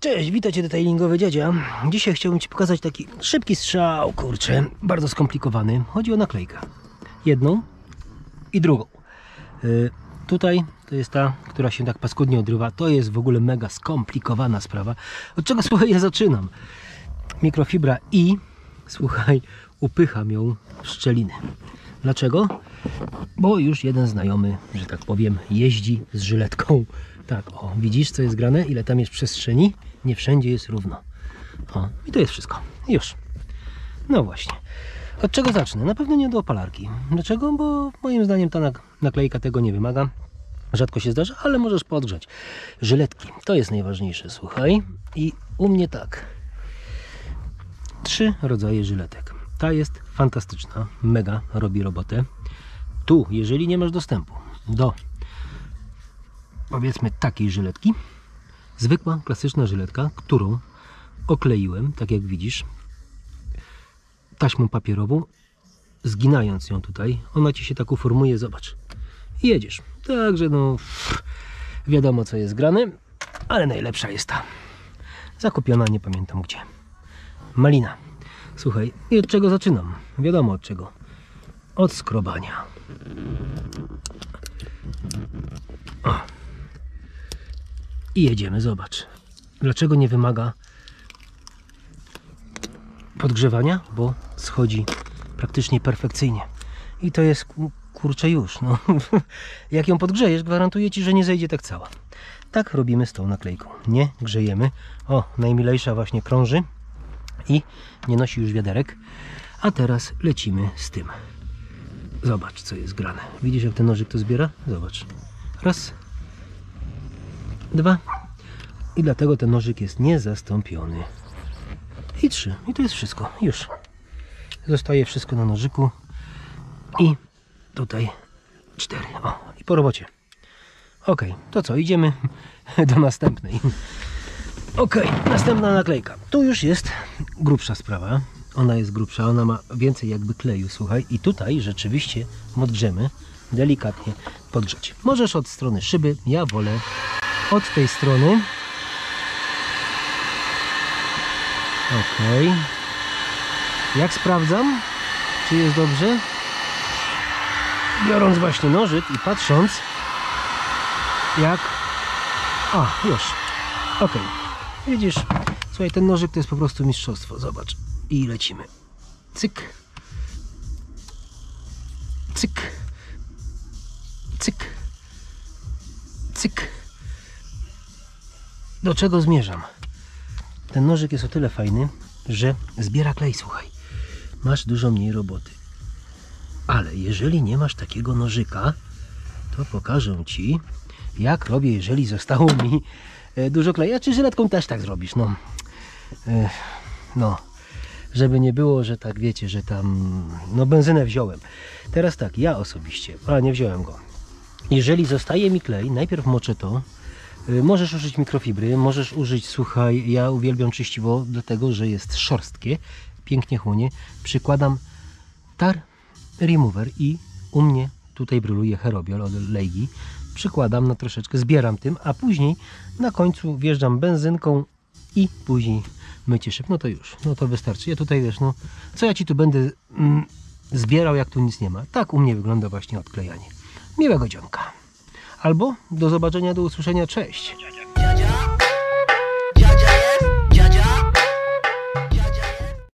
Cześć, witajcie detailingowy dziadzia. Dzisiaj chciałbym Ci pokazać taki szybki strzał, kurczę, bardzo skomplikowany. Chodzi o naklejkę. Jedną i drugą. Y, tutaj to jest ta, która się tak paskudnie odrywa. To jest w ogóle mega skomplikowana sprawa. Od czego słuchaj, ja zaczynam. Mikrofibra i, słuchaj, upycham ją w szczeliny. Dlaczego? Bo już jeden znajomy, że tak powiem, jeździ z żyletką. Tak, o, widzisz co jest grane? Ile tam jest przestrzeni? Nie wszędzie jest równo. O, i to jest wszystko. Już. No właśnie. Od czego zacznę? Na pewno nie od opalarki. Dlaczego? Bo moim zdaniem ta nak- naklejka tego nie wymaga. Rzadko się zdarza, ale możesz podgrzać. Żyletki. To jest najważniejsze, słuchaj. I u mnie tak. Trzy rodzaje żyletek. Ta jest fantastyczna, mega robi robotę. Tu, jeżeli nie masz dostępu do powiedzmy takiej żyletki, zwykła, klasyczna żyletka, którą okleiłem, tak jak widzisz, taśmą papierową, zginając ją tutaj, ona ci się tak uformuje, zobacz. Jedziesz. Także no, wiadomo co jest grane, ale najlepsza jest ta. Zakupiona, nie pamiętam gdzie. Malina. Słuchaj, i od czego zaczynam? Wiadomo od czego. Od skrobania. O. I jedziemy, zobacz. Dlaczego nie wymaga podgrzewania? Bo schodzi praktycznie perfekcyjnie. I to jest ku- kurczę już. No. Jak ją podgrzejesz, gwarantuję Ci, że nie zejdzie tak cała. Tak robimy z tą naklejką. Nie grzejemy. O, najmilejsza właśnie krąży i nie nosi już wiaderek. A teraz lecimy z tym. Zobacz, co jest grane. Widzisz, jak ten nożyk to zbiera? Zobacz. Raz, dwa i dlatego ten nożyk jest niezastąpiony. I trzy. I to jest wszystko. Już. Zostaje wszystko na nożyku. I tutaj cztery. O, i po robocie. Ok, to co, idziemy do następnej. Ok, następna naklejka. Tu już jest grubsza sprawa. Ona jest grubsza, ona ma więcej jakby kleju, słuchaj. I tutaj rzeczywiście odgrzemy, delikatnie podgrzeć. Możesz od strony szyby, ja wolę od tej strony. Ok. Jak sprawdzam, czy jest dobrze? Biorąc właśnie nożyk i patrząc, jak. A, już. Ok. Widzisz, słuchaj, ten nożyk to jest po prostu mistrzostwo. Zobacz. I lecimy. Cyk. Cyk. Cyk. Cyk. Do czego zmierzam? Ten nożyk jest o tyle fajny, że zbiera klej, słuchaj. Masz dużo mniej roboty. Ale jeżeli nie masz takiego nożyka, to pokażę Ci, jak robię, jeżeli zostało mi e, dużo kleju. Czy żyletką też tak zrobisz, no. E, No, żeby nie było, że tak wiecie, że tam, no benzynę wziąłem. Teraz tak, ja osobiście, a nie wziąłem go. Jeżeli zostaje mi klej, najpierw moczę to. Y, Możesz użyć mikrofibry, możesz użyć, słuchaj, ja uwielbiam czyściwo, dlatego że jest szorstkie, pięknie chłonie. Przykładam tar remover i u mnie tutaj bryluje herobiol od Leigi. Przykładam na troszeczkę, zbieram tym, a później na końcu wjeżdżam benzynką i później mycie szyb. No to już, no to wystarczy. Ja tutaj wiesz, no co ja ci tu będę mm, zbierał, jak tu nic nie ma. Tak u mnie wygląda właśnie odklejanie. Miłego dzionka. Albo do zobaczenia, do usłyszenia. Cześć.